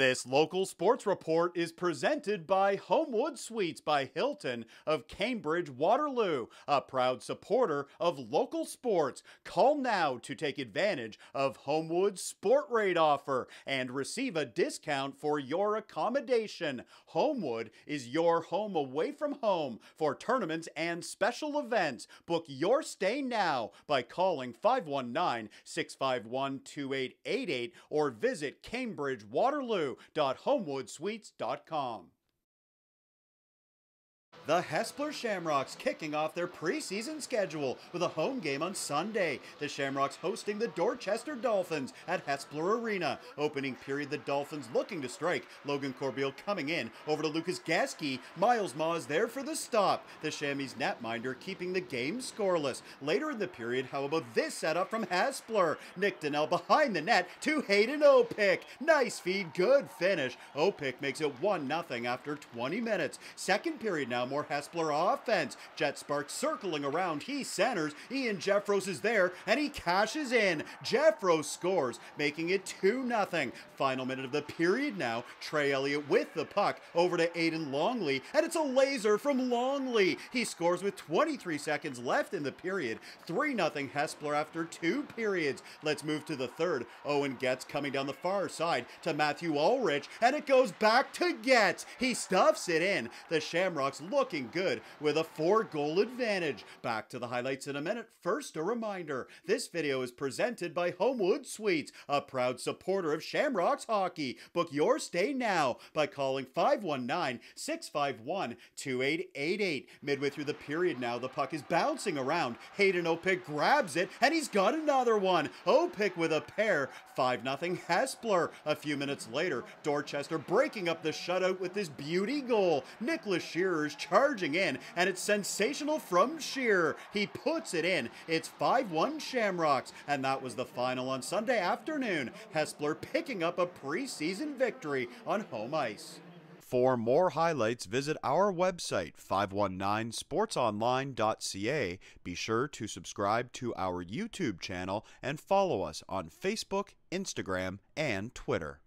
This local sports report is presented by Homewood Suites by Hilton of Cambridge Waterloo, a proud supporter of local sports. Call now to take advantage of Homewood's sport rate offer and receive a discount for your accommodation. Homewood is your home away from home for tournaments and special events. Book your stay now by calling 519 651 2888 or visit Cambridge Waterloo www.homewoodsuites.com. The Hespeler Shamrocks kicking off their preseason schedule with a home game on Sunday. The Shamrocks hosting the Dorchester Dolphins at Hespeler Arena. Opening period, the Dolphins looking to strike. Logan Corbeil coming in over to Lucas Gasky. Miles Ma is there for the stop. The Chamois netminder keeping the game scoreless. Later in the period, how about this setup from Hespeler? Nick Donnell behind the net to Hayden Opyc. Nice feed, good finish. Opyc makes it 1 0 after 20 minutes. Second period now, more Hespeler offense. Jet Sparks circling around. He centers. Ian Jeffros is there, and he cashes in. Jeffros scores, making it 2 0. Final minute of the period now. Trey Elliott with the puck over to Aiden Longley, and it's a laser from Longley. He scores with 23 seconds left in the period. 3 0 Hespeler after two periods. Let's move to the third. Owen Getz coming down the far side to Matthew Ulrich, and it goes back to Getz. He stuffs it in. The Shamrocks look looking good with a four goal advantage. Back to the highlights in a minute. First, a reminder this video is presented by Homewood Suites, a proud supporter of Shamrocks hockey. Book your stay now by calling 519 651 2888. Midway through the period now, the puck is bouncing around. Hayden Opyc grabs it, and he's got another one. Opyc with a pair. 5 0 Hespeler. A few minutes later, Dorchester breaking up the shutout with this beauty goal. Nicholas Shearer's charging in, and it's sensational from Shearer. He puts it in. It's 5 1 Shamrocks, and that was the final on Sunday afternoon. Hespeler picking up a preseason victory on home ice. For more highlights, visit our website, 519sportsonline.ca. Be sure to subscribe to our YouTube channel and follow us on Facebook, Instagram, and Twitter.